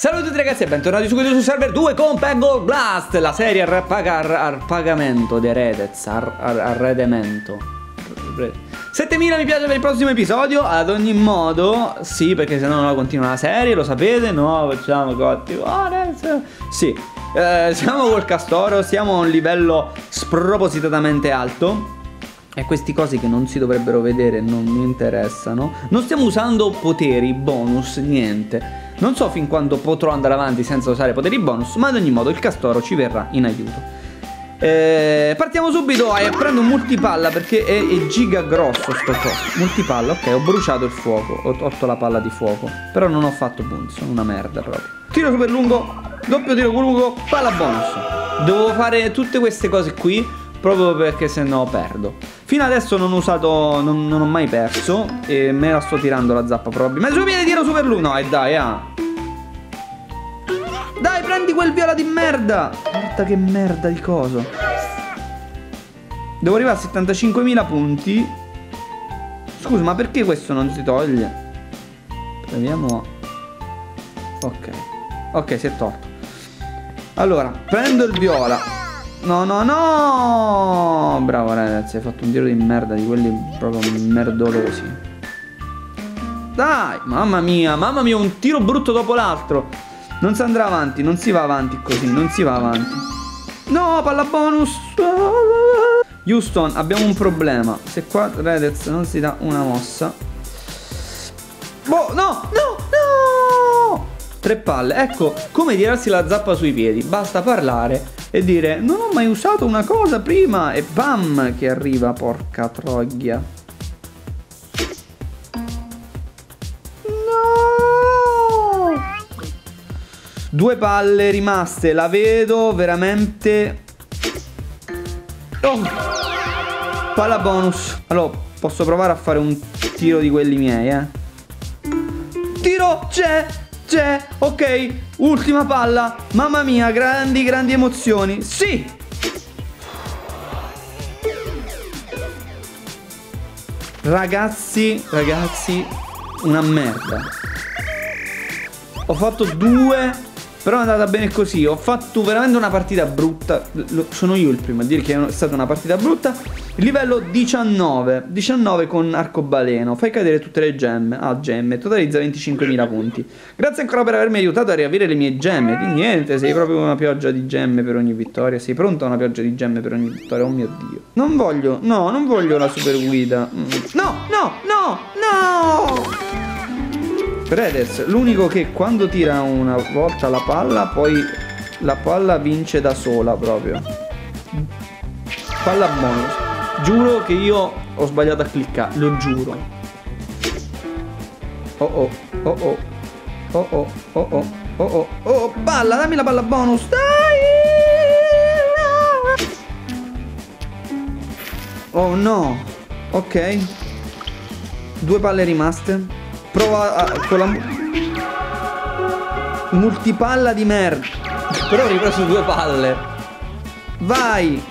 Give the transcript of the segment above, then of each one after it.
Salve a tutti ragazzi e bentornati su su server 2 con Peggle Blast, la serie a, pagar, a pagamento di Redez, arredamento. 7000 mi piace per il prossimo episodio, ad ogni modo, sì perché se no non continua la serie, lo sapete, no facciamo cotti, oh, sì, eh, siamo col Castoro, siamo a un livello spropositatamente alto e queste cose che non si dovrebbero vedere non mi interessano. Non stiamo usando poteri, bonus, niente. Non so fin quando potrò andare avanti senza usare poteri bonus, ma ad ogni modo il castoro ci verrà in aiuto. Eh, partiamo subito e prendo un multipalla perché è, è, giga grosso sto coso. Multipalla, ok, ho bruciato il fuoco, ho tolto la palla di fuoco. Però non ho fatto punti, sono una merda proprio. Tiro super lungo, doppio tiro lungo, palla bonus. Devo fare tutte queste cose qui proprio perché se no perdo. Fino adesso non ho usato, non, non, ho mai perso e me la sto tirando la zappa probabilmente. Su viene tiro super lungo, no e dai, ah. Dai, prendi quel viola di merda! Guarda che merda di coso. Devo arrivare a 75.000 punti. Scusa, ma perché questo non si toglie? Proviamo. Ok. Ok, si è tolto. Allora, prendo il viola. No, no, no! Bravo ragazzi, hai fatto un tiro di merda di quelli proprio merdolosi. Dai, mamma mia, mamma mia, un tiro brutto dopo l'altro. Non si andrà avanti, non si va avanti così, non si va avanti. No, palla bonus. Houston, abbiamo un problema. Se qua Redez non si dà una mossa. Tre palle. Ecco, come tirarsi la zappa sui piedi. Basta parlare e dire non ho mai usato una cosa prima e bam che arriva porca troia. No! Due palle rimaste, la vedo veramente... Oh! Palla bonus. Allora, posso provare a fare un tiro di quelli miei, eh. Tiro, c'è! C'è, ok, ultima palla. Mamma mia, grandi, grandi emozioni. Sì! Ragazzi, ragazzi, una merda. Ho fatto due, però è andata bene così. Ho fatto veramente una partita brutta. Sono io il primo a dire che è stata una partita brutta. Livello 19, 19 con arcobaleno, fai cadere tutte le gemme, ah gemme, totalizza 25.000 punti. Grazie ancora per avermi aiutato a riavere le mie gemme, di niente, sei proprio una pioggia di gemme per ogni vittoria, sei pronto a una pioggia di gemme per ogni vittoria, oh mio dio. Non voglio, no, non voglio la super guida. Mm. No, no, no, no! Predez, l'unico che quando tira una volta la palla, poi la palla vince da sola proprio. Palla bonus. Giuro che io ho sbagliato a cliccare, lo giuro. Oh oh, oh oh, oh oh, oh oh, oh oh, oh, palla, dammi la palla bonus, dai! Oh no, ok. Due palle rimaste. Prova a, con la... Multipalla di merda. Però ho ripreso due palle. Vai!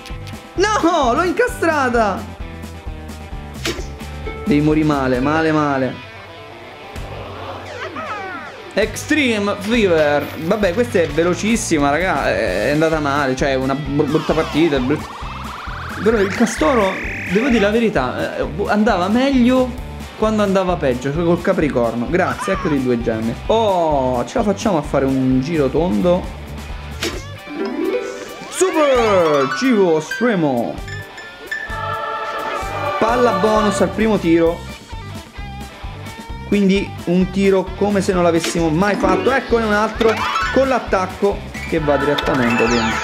No, l'ho incastrata. Devi morire male, male, male. Extreme Fever. Vabbè, questa è velocissima, raga. È andata male. Cioè, una brutta partita. Però il castoro, devo dire la verità, eh, andava meglio quando andava peggio, cioè col capricorno. Grazie, eccoti due gemme. Oh, ce la facciamo a fare un giro tondo Super Civo Stremo Palla bonus al primo tiro Quindi un tiro come se non l'avessimo mai fatto Eccone un altro con l'attacco che va direttamente dentro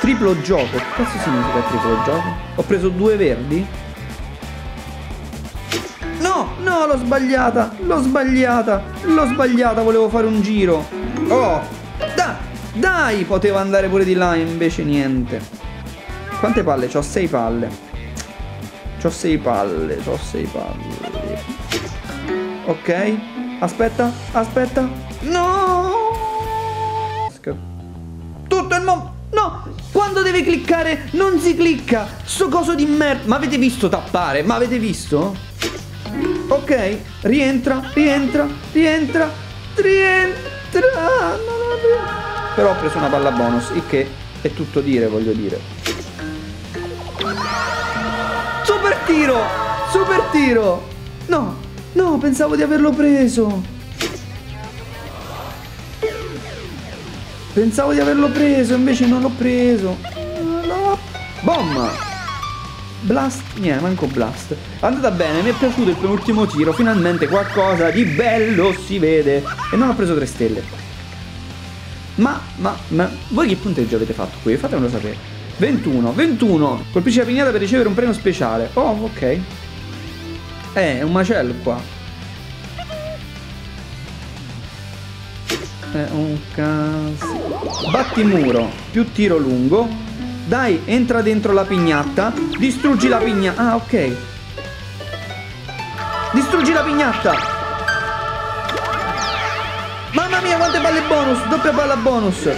Triplo gioco cazzo significa triplo gioco? Ho preso due verdi? No, l'ho sbagliata L'ho sbagliata L'ho sbagliata, volevo fare un giro Oh dai, poteva andare pure di là, invece niente. Quante palle? C'ho 6 palle. C'ho 6 palle, c'ho 6 palle. Ok. Aspetta, aspetta. No! Tutto il mondo... No! Quando deve cliccare non si clicca! Sto coso di merda! Ma avete visto tappare? Ma avete visto? Ok, rientra, rientra, rientra, rientra. No, no, Però ho preso una palla bonus, il che è tutto dire, voglio dire. Super tiro! Super tiro! No, no, pensavo di averlo preso. Pensavo di averlo preso, invece non l'ho preso. No. Blast, niente, manco blast. È andata bene, mi è piaciuto il penultimo tiro, finalmente qualcosa di bello si vede. E non ho preso 3 stelle. Ma, ma, ma, voi che punteggio avete fatto qui? Fatemelo sapere. 21, 21. Colpisci la pignata per ricevere un premio speciale. Oh, ok. Eh, è un macello qua. È un cazzo. Batti muro, più tiro lungo. Dai, entra dentro la pignatta. Distruggi la pignatta. Ah, ok. Distruggi la pignatta. Mamma mia, quante balle bonus. Doppia balla bonus.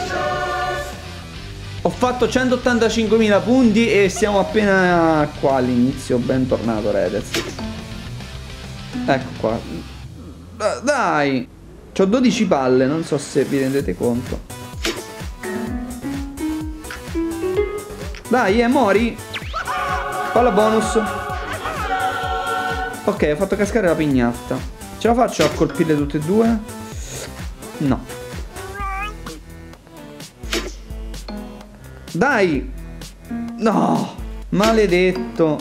Ho fatto 185.000 punti e siamo appena qua all'inizio. Bentornato, Redez. Ecco qua. Dai. Ho 12 palle, non so se vi rendete conto. Dai, eh, mori. Palla bonus. Ok, ho fatto cascare la pignatta. Ce la faccio a colpirle tutte e due? No. Dai! No! Maledetto!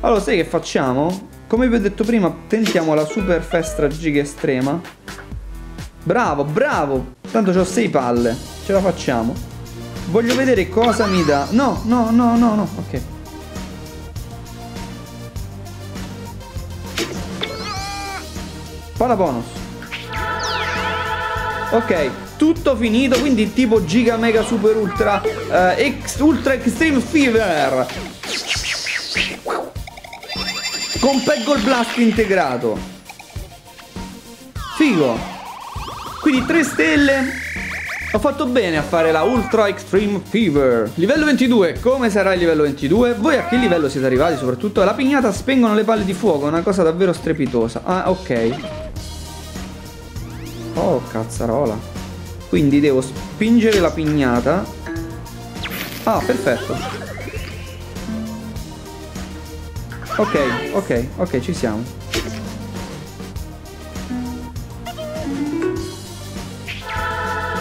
Allora, sai che facciamo? Come vi ho detto prima, tentiamo la super festra giga estrema. Bravo, bravo! Tanto ho 6 palle. Ce la facciamo. Voglio vedere cosa mi dà. No, no, no, no, no. Ok. Palla bonus. Ok, tutto finito, quindi tipo Giga Mega Super Ultra uh, ex, Ultra Extreme Fever con Peggle Blast integrato Figo Quindi 3 stelle Ho fatto bene a fare la Ultra Extreme Fever Livello 22 Come sarà il livello 22? Voi a che livello siete arrivati soprattutto? La pignata spengono le palle di fuoco Una cosa davvero strepitosa Ah ok Oh cazzarola Quindi devo spingere la pignata Ah perfetto Ok, ok, ok, ci siamo.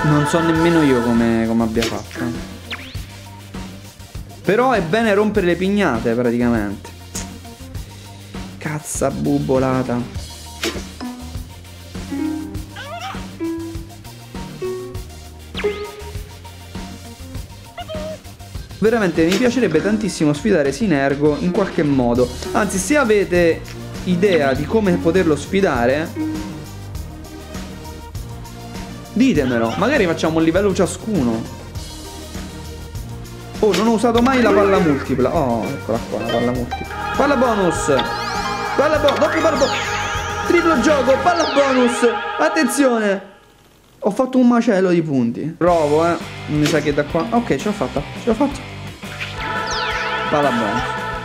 Non so nemmeno io come, come abbia fatto. Però è bene rompere le pignate praticamente. Cazza bubolata. veramente mi piacerebbe tantissimo sfidare Sinergo in qualche modo. Anzi, se avete idea di come poterlo sfidare, ditemelo. Magari facciamo un livello ciascuno. Oh, non ho usato mai la palla multipla. Oh, eccola qua, la palla multipla. Palla bonus. Palla bonus. Doppio palla bonus. Triplo gioco, palla bonus. Attenzione. Ho fatto un macello di punti. Provo, eh. Mi sa che da qua... Ok, ce l'ho fatta. Ce l'ho fatta. Palla bonus.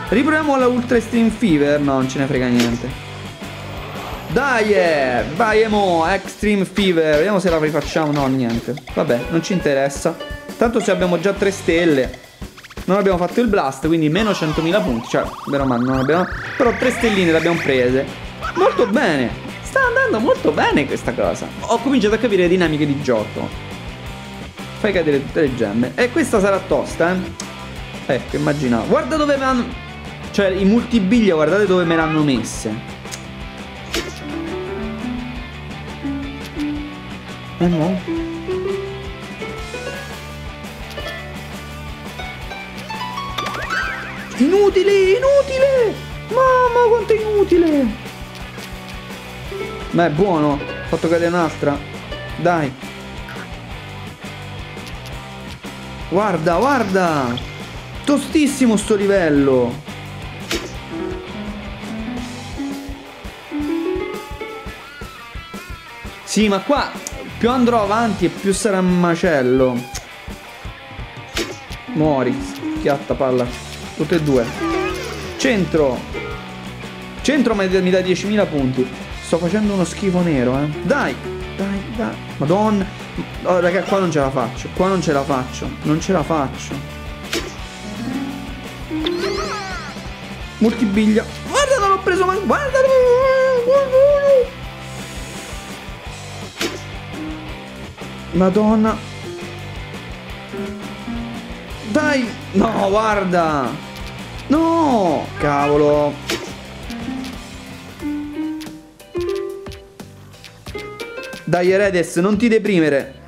Riproviamo la Ultra Extreme Fever. No, non ce ne frega niente. Dai, eh. vai Emo, Extreme Fever. Vediamo se la rifacciamo. No, niente. Vabbè, non ci interessa. Tanto se abbiamo già 3 stelle. Non abbiamo fatto il blast, quindi meno 100.000 punti. Cioè, vero ma non abbiamo... Però 3 stelline le abbiamo prese. Molto bene. Sta andando molto bene questa cosa. Ho cominciato a capire le dinamiche di gioco. Fai cadere tutte le gemme. E questa sarà tosta, eh. Ecco, immaginavo. Guarda dove me l'hanno... Cioè, i multibiglia, guardate dove me l'hanno messe. Eh no. Inutile, inutile! Mamma, quanto è inutile! Ma è buono. Ho fatto cadere un'altra. Dai. Guarda, guarda. Tostissimo sto livello. Sì, ma qua più andrò avanti e più sarà un macello. Muori. Schiatta palla. Tutte e due. Centro. Centro mi dà 10.000 punti. Sto facendo uno schifo nero, eh. Dai! Dai, dai. Madonna. Oh, raga, qua non ce la faccio. Qua non ce la faccio. Non ce la faccio. Multibiglia. Guarda, non l'ho preso mai. Guardalo. Guardalo. Madonna. Dai. No, guarda. No. Cavolo. Dai Eredes, non ti deprimere.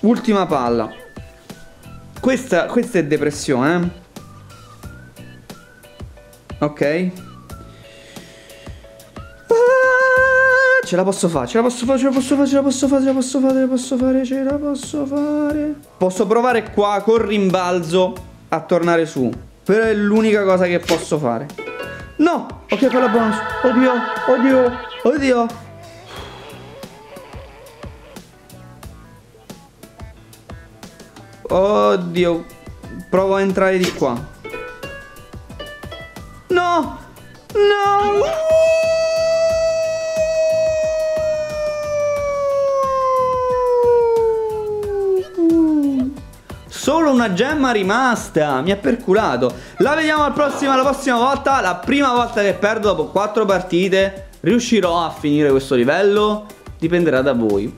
Ultima palla. Questa, questa è depressione, eh? Ok. Ce la posso fare, ce la posso fare, ce la posso fare, ce la posso fare, ce la posso fare, ce la posso fare, ce la posso fare. Posso provare qua col rimbalzo a tornare su. Però è l'unica cosa che posso fare. No! Ok, quella bonus. Oddio, oddio, oddio. Oddio. Provo a entrare di qua. No! No! Solo una gemma rimasta. Mi ha perculato. La vediamo al prossimo, la prossima volta. La prima volta che perdo dopo 4 partite. Riuscirò a finire questo livello? Dipenderà da voi.